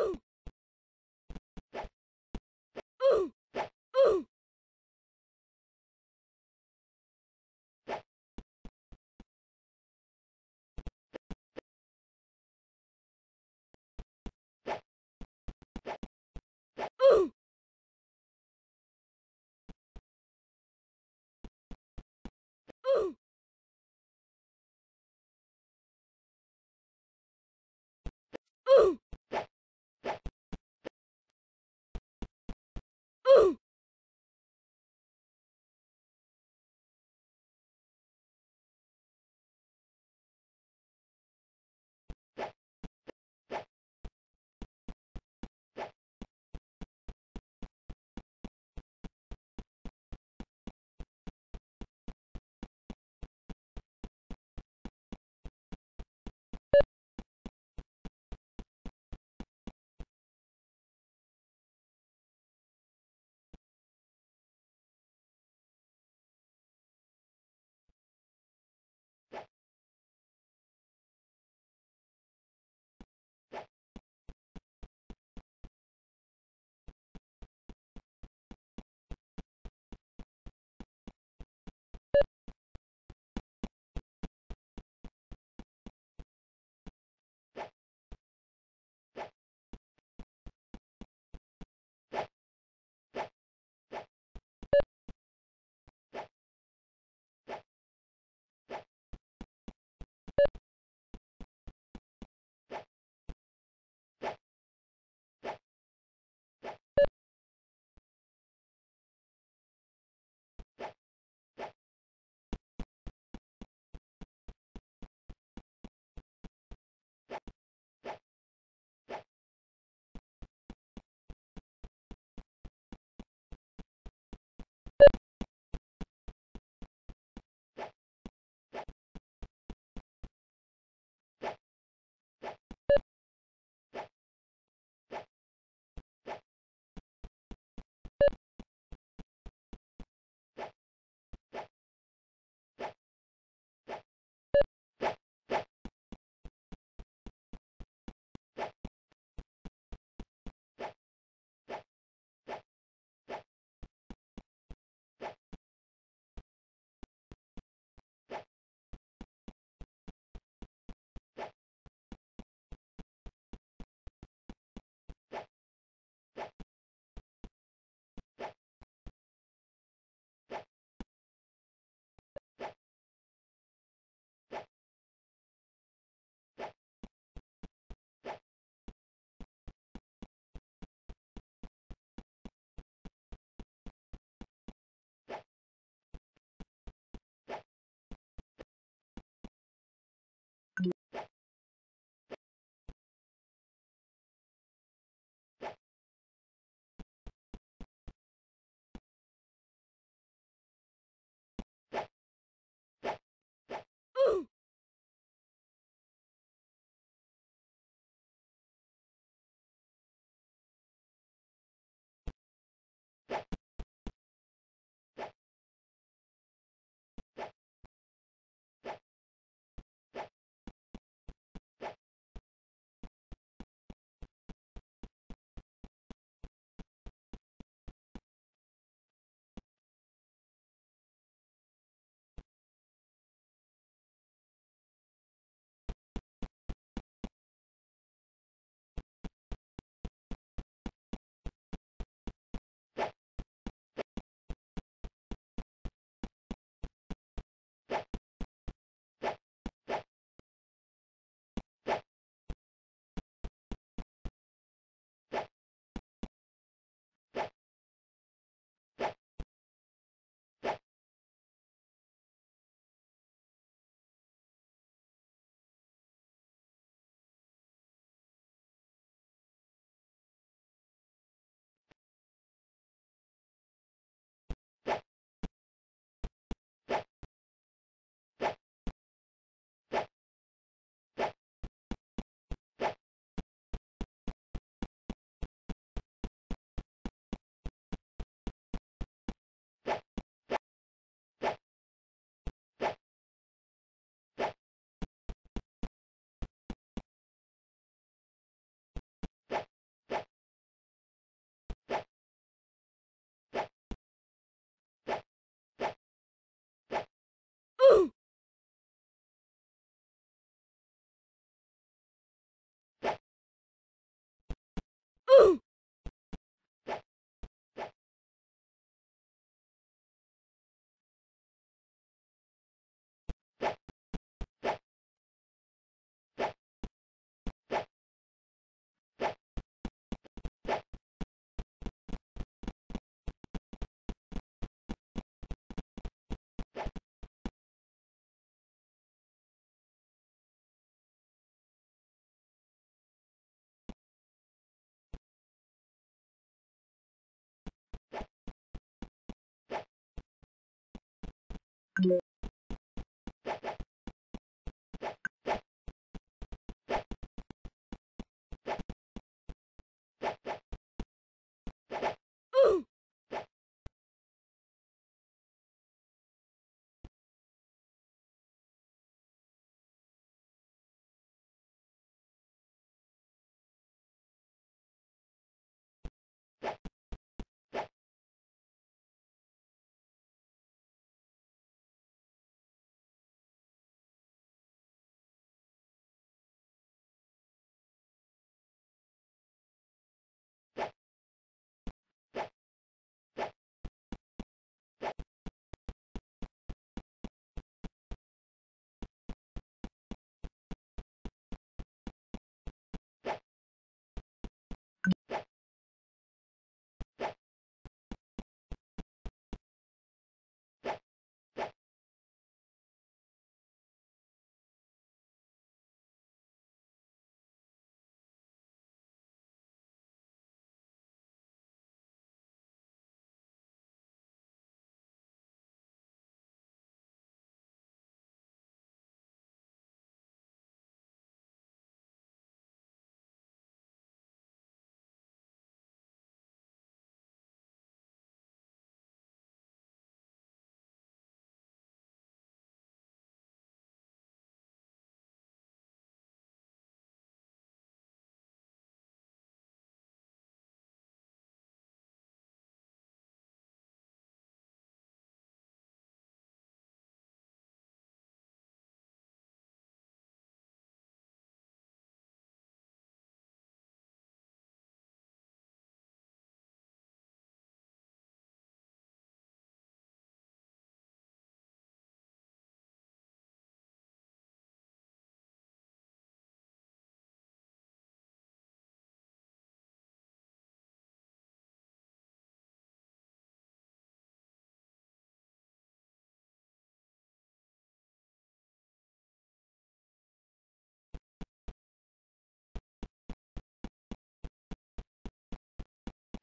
Ooh.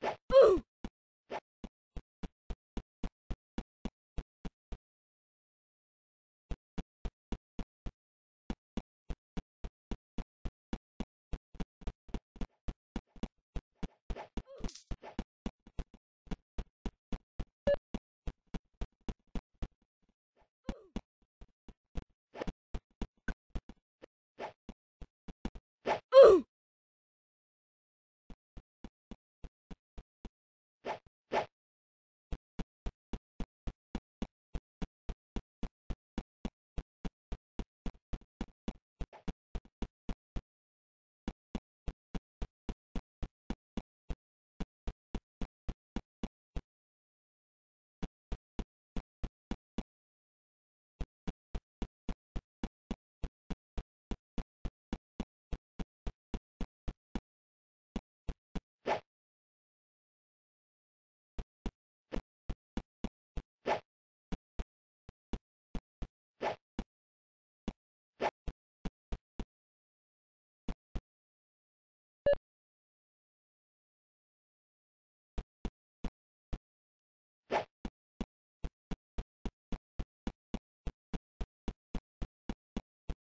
Boo!